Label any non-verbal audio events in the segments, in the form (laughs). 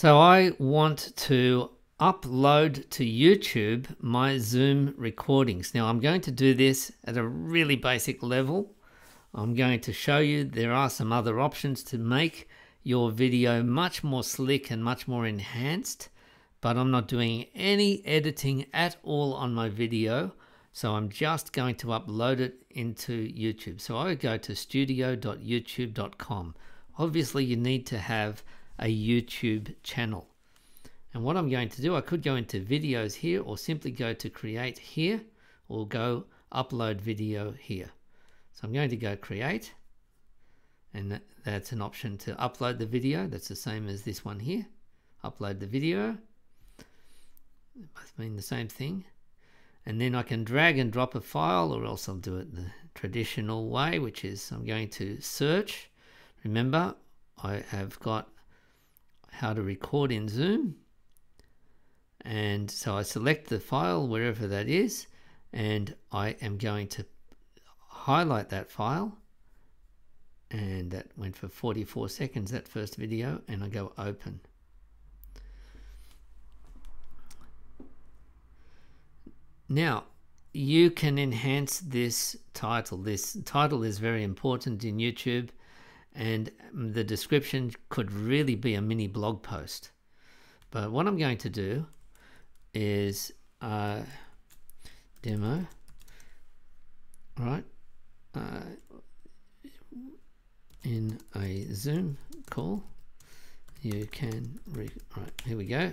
So I want to upload to YouTube my Zoom recordings. Now I'm going to do this at a really basic level. I'm going to show you there are some other options to make your video much more slick and much more enhanced, but I'm not doing any editing at all on my video. So I'm just going to upload it into YouTube. So I would go to studio.youtube.com. Obviously you need to have a YouTube channel. And what I'm going to do, I could go into videos here or simply go to create here or go upload video here. So I'm going to go create and that's an option to upload the video. That's the same as this one here. Upload the video. both mean the same thing. And then I can drag and drop a file or else I'll do it the traditional way, which is I'm going to search. Remember, I have got how to record in Zoom. And so I select the file wherever that is and I am going to highlight that file. And that went for 44 seconds that first video and I go open. Now you can enhance this title. This title is very important in YouTube and the description could really be a mini blog post but what I'm going to do is a demo, right? Uh, in a Zoom call, you can, right, here we go.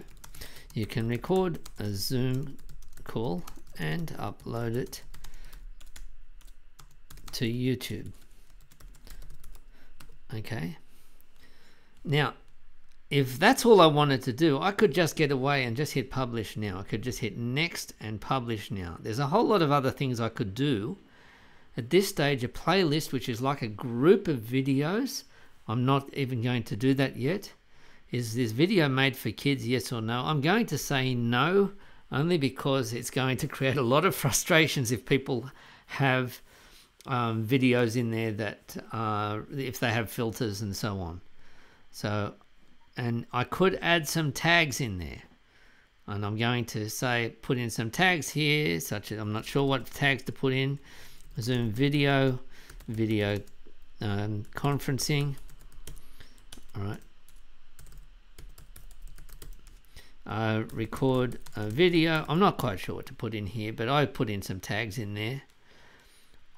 You can record a Zoom call and upload it to YouTube. Okay. Now, if that's all I wanted to do, I could just get away and just hit publish now. I could just hit next and publish now. There's a whole lot of other things I could do. At this stage, a playlist, which is like a group of videos, I'm not even going to do that yet. Is this video made for kids, yes or no? I'm going to say no, only because it's going to create a lot of (laughs) frustrations if people have um, videos in there that, uh, if they have filters and so on. So and I could add some tags in there. And I'm going to say put in some tags here such as I'm not sure what tags to put in. Zoom video video um, conferencing. All right. Uh, record a video. I'm not quite sure what to put in here but I put in some tags in there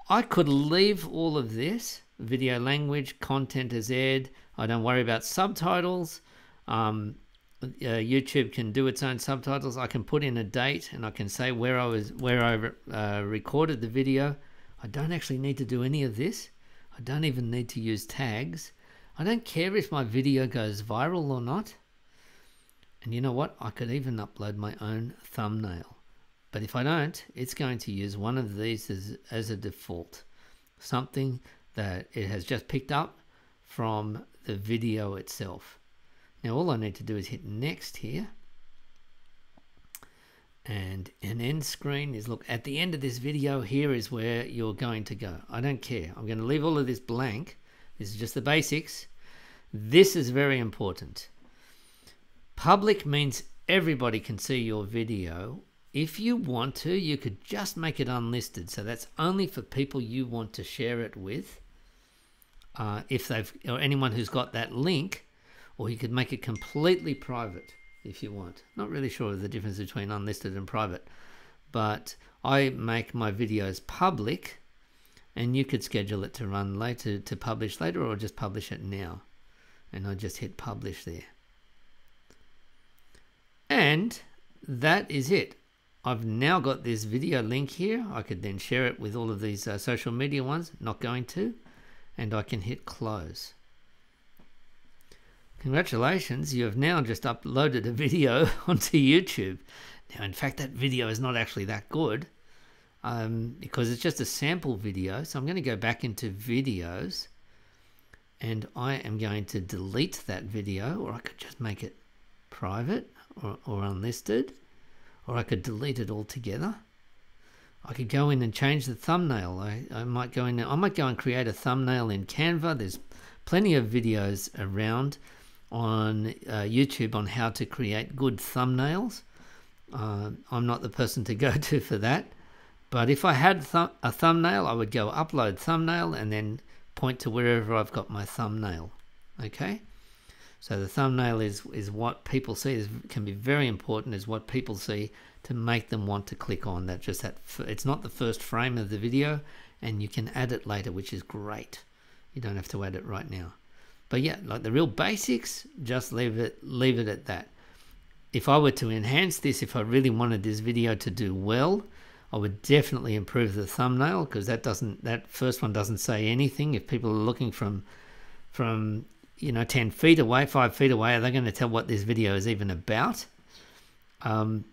I could leave all of this video language content as aired I don't worry about subtitles um, uh, YouTube can do its own subtitles. I can put in a date and I can say where I was where I uh, recorded the video. I don't actually need to do any of this. I don't even need to use tags. I don't care if my video goes viral or not. And you know what? I could even upload my own thumbnail. But if I don't, it's going to use one of these as, as a default. Something that it has just picked up from the video itself. Now all I need to do is hit next here. And an end screen is, look, at the end of this video, here is where you're going to go. I don't care. I'm going to leave all of this blank. This is just the basics. This is very important. Public means everybody can see your video. If you want to, you could just make it unlisted. So that's only for people you want to share it with. Uh, if they've, or anyone who's got that link, or you could make it completely private if you want. Not really sure of the difference between unlisted and private, but I make my videos public and you could schedule it to run later to publish later or just publish it now. And I just hit publish there. And that is it. I've now got this video link here. I could then share it with all of these uh, social media ones, not going to, and I can hit close. Congratulations, you have now just uploaded a (laughs) video onto YouTube. Now, in fact, that video is not actually that good um, because it's just a sample video. So I'm going to go back into videos and I am going to delete that video or I could just make it private or, or unlisted or I could delete it altogether. I could go in and change the thumbnail. I, I might go in, I might go and create a thumbnail in Canva. There's plenty of videos around on uh, YouTube on how to create good thumbnails. Uh, I'm not the person to go (laughs) to for that. But if I had th a thumbnail, I would go upload thumbnail and then point to wherever I've got my thumbnail. Okay? So the thumbnail is, is what people see, is, can be very important, is what people see to make them want to click on that. Just that, it's not the first frame of the video, and you can add it later, which is great. You don't have to add it right now. But yeah, like the real basics, just leave it, leave it at that. If I were to enhance this, if I really wanted this video to do well, I would definitely improve the thumbnail because that doesn't, that first one doesn't say anything. If people are looking from, from you know, 10 feet away, five feet away, are they going to tell what this video is even about? Um,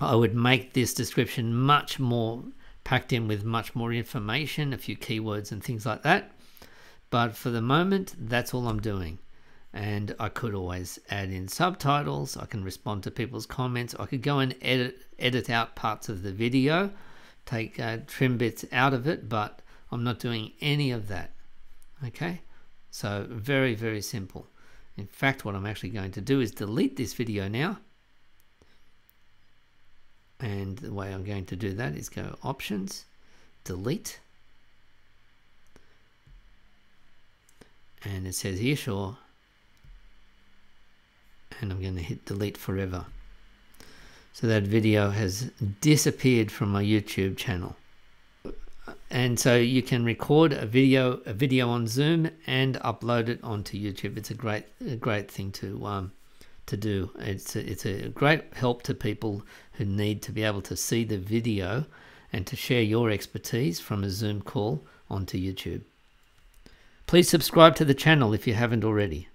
I would make this description much more packed in with much more information, a few keywords and things like that. But for the moment, that's all I'm doing. And I could always add in subtitles. I can respond to people's comments. I could go and edit edit out parts of the video, take uh, trim bits out of it, but I'm not doing any of that. Okay. So very, very simple. In fact, what I'm actually going to do is delete this video now. And the way I'm going to do that is go Options, Delete. And it says here, sure. And I'm going to hit Delete Forever. So that video has disappeared from my YouTube channel and so you can record a video a video on Zoom and upload it onto YouTube. It's a great a great thing to um, to do. It's a, it's a great help to people who need to be able to see the video and to share your expertise from a Zoom call onto YouTube. Please subscribe to the channel if you haven't already.